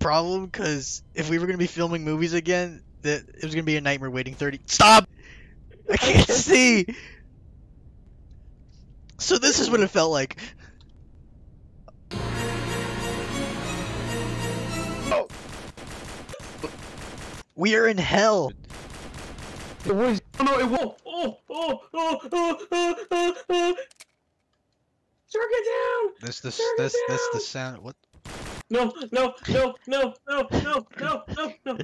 problem because if we were gonna be filming movies again, that it was gonna be a nightmare waiting thirty. Stop! I can't see. So this is what it felt like. Oh. We are in hell. It was. Oh no, it won't. Oh, oh, oh, oh, oh, oh, oh. oh. Sir, get down! This this Turn it this this the sound. What? No, no, no, no, no, no, no, no, no, no,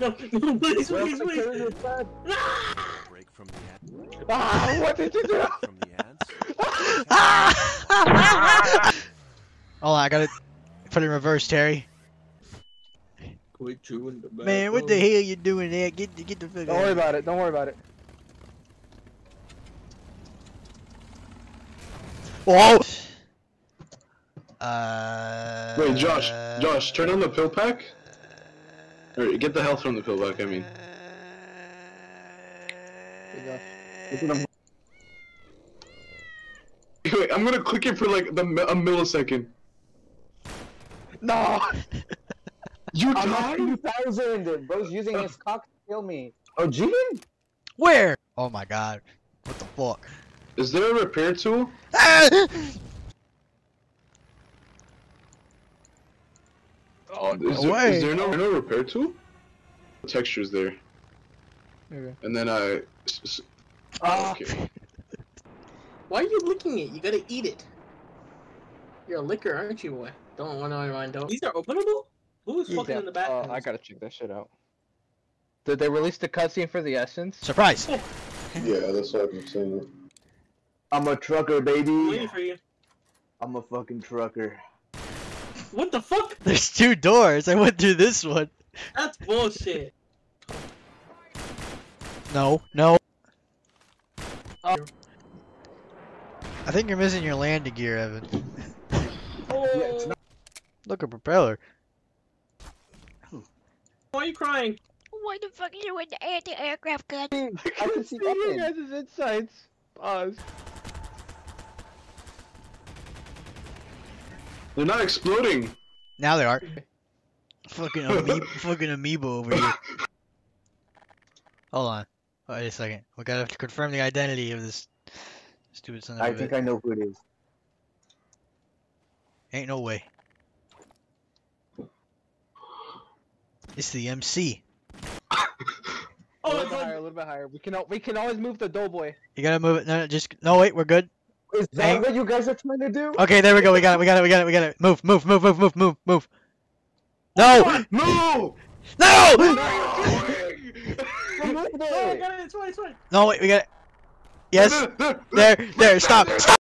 no, please, please, please. Ah! break from the ad- Ah, what did you do? from the ads. Hold on, I gotta put it in reverse, Terry. Quit chewing tobacco. Man, what the hell you doing there? Get get the fuck Don't out worry of about it. Don't worry about it. Whoa! Uh. Wait, Josh, Josh, turn on the pill pack. Or get the health from the pill pack. I mean, wait, I'm gonna click it for like the a millisecond. No. You I'm died? at 2000. Bro's using his cock to kill me. Oh, cheating? Where? Oh my god. What the fuck? Is there a repair tool? Oh, is, no there, way. is there no, no repair tool? Textures there, Okay. and then I. s- s- Ah. Okay. Why are you licking it? You gotta eat it. You're a licker, aren't you, boy? Don't want to mind, don't. These are openable? Who's fucking Yeah, in the back? uh, I gotta check that shit out. Did they release the cutscene for the Essence? Surprise! Yeah, that's what I'm saying. I'm a trucker, I'm waiting baby. for you. I'm a fucking trucker. What the fuck? There's two doors. I went through this one. That's bullshit. No, no. Oh. I think you're missing your landing gear, Evan. Oh, Look, a propeller. why are you crying? Why the fuck are you in the anti-aircraft gun? I can see you guys' insights. Pause. They're not exploding. Now they are. fucking amoeba, fucking amoeba over here. Hold on. Wait a second. We gotta confirm the identity of this stupid son of a I bitch. I think I know who it is. Ain't no way. It's the MC. a Oh, little it's bit higher, a little bit higher. We can we can always move the doughboy. You gotta move it. No, no, just no. Wait, we're good. Is that Hey. what you guys are trying to do? Okay, there we go. We got it. We got it. We got it. We got it. Move, move, move, move, move, move, move. No! Move! No! No! Remove oh, I it. got it. It's fine. It's fine. No, wait. We got it. Yes. There, there, There, there. Stop. Stop.